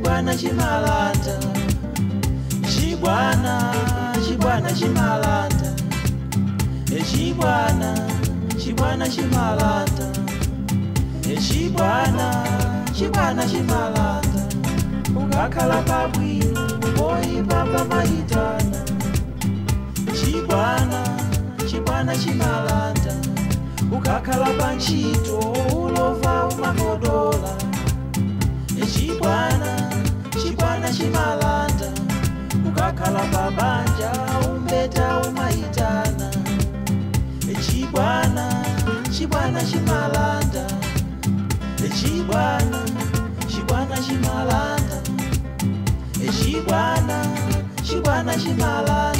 chibwana chimalata chibwana chibwana chimalata echibwana chibwana chimalata echibwana chibwana chimalata ungakhala pabwino oipapa maitana chibwana chibwana chimalata ukakhala pa ntchito oh. kugara pabanja umbeta umaitana echibwana chibwana chimalanda echibwana chibwana chimalanda echibwana chibwana chimalanda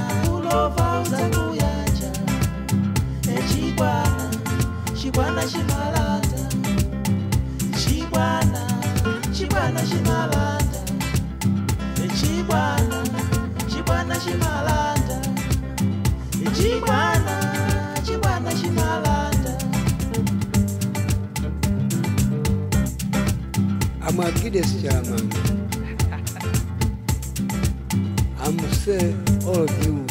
Shimalanda, Chibwana, Chibwana Shimalanda, Chibwana, Chibwana Shimalanda, Chibwana, I'm a Guinness I'm say all of you.